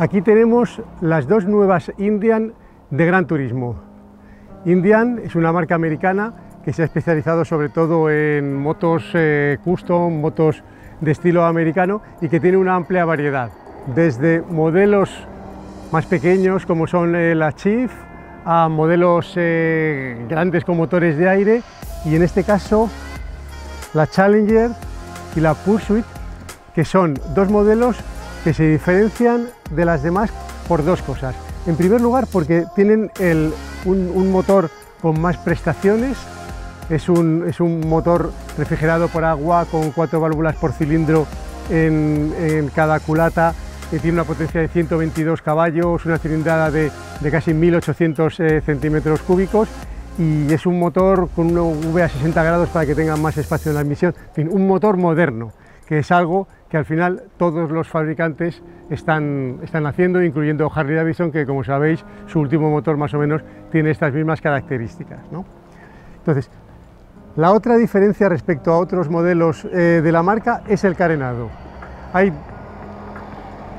Aquí tenemos las dos nuevas Indian de Gran Turismo. Indian es una marca americana que se ha especializado sobre todo en motos eh, custom, motos de estilo americano y que tiene una amplia variedad, desde modelos más pequeños como son eh, la Chief a modelos eh, grandes con motores de aire y en este caso la Challenger y la Pursuit que son dos modelos que se diferencian de las demás por dos cosas. En primer lugar porque tienen un motor con más prestaciones es un, motor refrigerado por agua con cuatro válvulas por cilindro en, cada culata, que tiene una potencia de 122 caballos, una cilindrada de, casi 1800 eh, centímetros cúbicos y es un motor con un V a 60 grados para que tenga más espacio en la admisión. En fin, un motor moderno, que es algo que al final todos los fabricantes están, están haciendo, incluyendo Harley Davidson, que como sabéis, su último motor más o menos tiene estas mismas características. Entonces, la otra diferencia respecto a otros modelos eh, de la marca es el carenado. Hay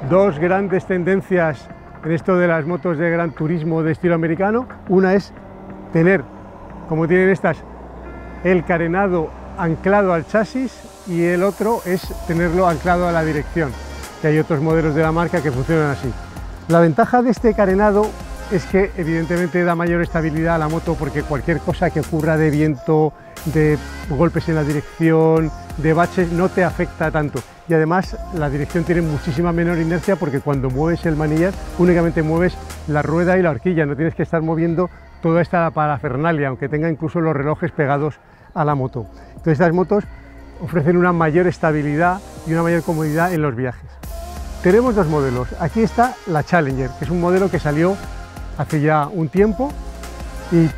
dos grandes tendencias en esto de las motos de gran turismo de estilo americano. Una es tener, como tienen estas, el carenado anclado al chasis y el otro es tenerlo anclado a la dirección, que hay otros modelos de la marca que funcionan así. La ventaja de este carenado es que evidentemente da mayor estabilidad a la moto porque cualquier cosa que ocurra de viento, de golpes en la dirección, de baches, no te afecta tanto. Y además la dirección tiene muchísima menor inercia porque cuando mueves el manillar únicamente mueves la rueda y la horquilla, no tienes que estar moviendo toda esta parafernalia, aunque tenga incluso los relojes pegados a la moto. Entonces estas motos ofrecen una mayor estabilidad y una mayor comodidad en los viajes. Tenemos dos modelos. Aquí está la Challenger, que es un modelo que salió hace ya un tiempo y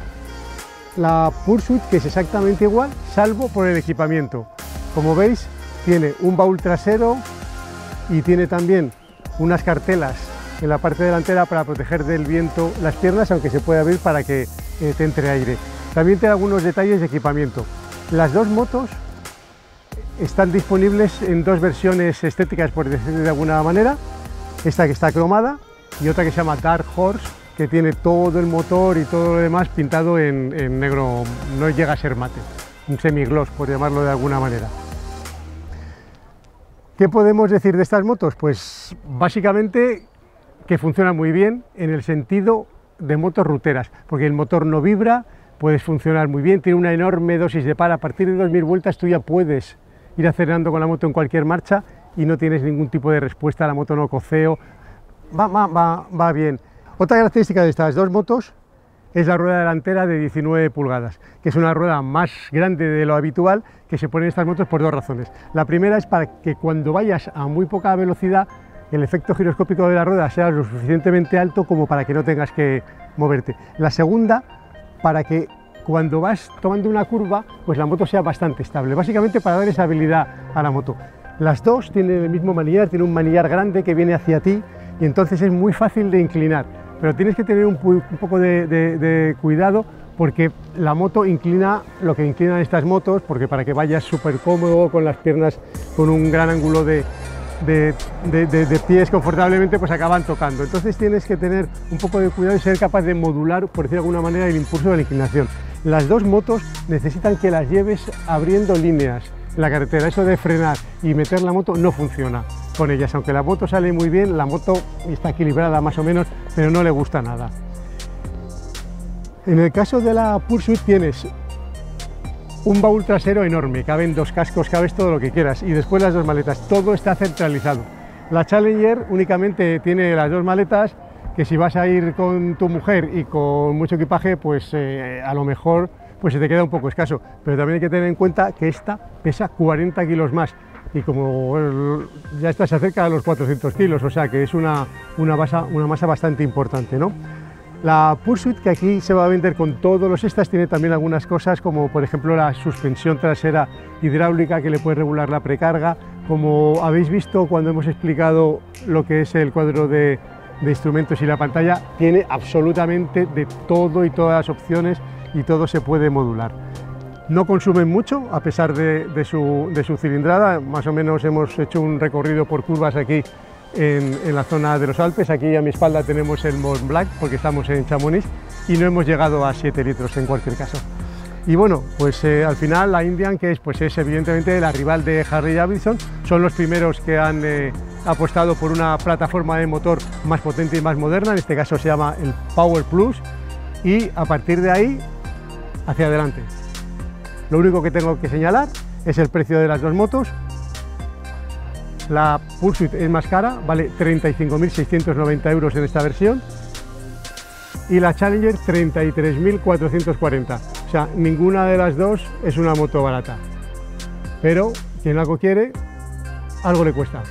la Pursuit que es exactamente igual, salvo por el equipamiento. Como veis, tiene un baúl trasero y tiene también unas cartelas en la parte delantera para proteger del viento las piernas, aunque se puede abrir para que eh, te entre aire. También tiene algunos detalles de equipamiento. Las dos motos están disponibles en dos versiones estéticas, por decirlo de alguna manera. Esta que está cromada y otra que se llama Dark Horse, que tiene todo el motor y todo lo demás pintado en, negro, no llega a ser mate, un semigloss por llamarlo de alguna manera. ¿Qué podemos decir de estas motos? Pues básicamente que funcionan muy bien en el sentido de motos ruteras, porque el motor no vibra, puedes funcionar muy bien, tiene una enorme dosis de par, a partir de 2.000 vueltas tú ya puedes ir acelerando con la moto en cualquier marcha y no tienes ningún tipo de respuesta, la moto no coceo, va, va, va, va bien. Otra característica de estas dos motos es la rueda delantera de 19 pulgadas, que es una rueda más grande de lo habitual que se pone en estas motos por dos razones. La primera es para que cuando vayas a muy poca velocidad el efecto giroscópico de la rueda sea lo suficientemente alto como para que no tengas que moverte. La segunda, para que cuando vas tomando una curva, pues la moto sea bastante estable, básicamente para dar esa habilidad a la moto. Las dos tienen el mismo manillar, tiene un manillar grande que viene hacia ti y entonces es muy fácil de inclinar pero tienes que tener un, poco de, cuidado porque la moto inclina lo que inclinan estas motos, porque para que vayas súper cómodo con las piernas con un gran ángulo de, pies confortablemente, pues acaban tocando. Entonces tienes que tener un poco de cuidado y ser capaz de modular, por decir de alguna manera, el impulso de la inclinación. Las dos motos necesitan que las lleves abriendo líneas en la carretera. Eso de frenar y meter la moto no funciona con ellas. Aunque la moto sale muy bien, la moto está equilibrada más o menos, pero no le gusta nada. En el caso de la Pursuit tienes un baúl trasero enorme, caben dos cascos, cabes todo lo que quieras y después las dos maletas, todo está centralizado. La Challenger únicamente tiene las dos maletas que si vas a ir con tu mujer y con mucho equipaje, pues eh, a lo mejor pues se te queda un poco escaso, pero también hay que tener en cuenta que esta pesa 40 kilos más, y como ya está se acerca a los 400 kilos, o sea que es una, una, masa, una masa bastante importante. ¿no? La Pursuit, que aquí se va a vender con todos los estas, tiene también algunas cosas como por ejemplo la suspensión trasera hidráulica que le puede regular la precarga. Como habéis visto cuando hemos explicado lo que es el cuadro de, de instrumentos y la pantalla, tiene absolutamente de todo y todas las opciones y todo se puede modular. No consumen mucho a pesar de, su, cilindrada, más o menos hemos hecho un recorrido por curvas aquí en, en, la zona de los Alpes. Aquí a mi espalda tenemos el Mont Blanc porque estamos en Chamonix y no hemos llegado a 7 litros en cualquier caso. Y bueno, pues eh, al final la Indian, que es, pues es evidentemente la rival de Harley Davidson, son los primeros que han eh, apostado por una plataforma de motor más potente y más moderna, en este caso se llama el Power Plus, y a partir de ahí, hacia adelante. Lo único que tengo que señalar es el precio de las dos motos. La Pursuit es más cara, vale 35.690 euros en esta versión, y la Challenger 33.440 sea, ninguna de las dos es una moto barata. Pero quien algo quiere, algo le cuesta.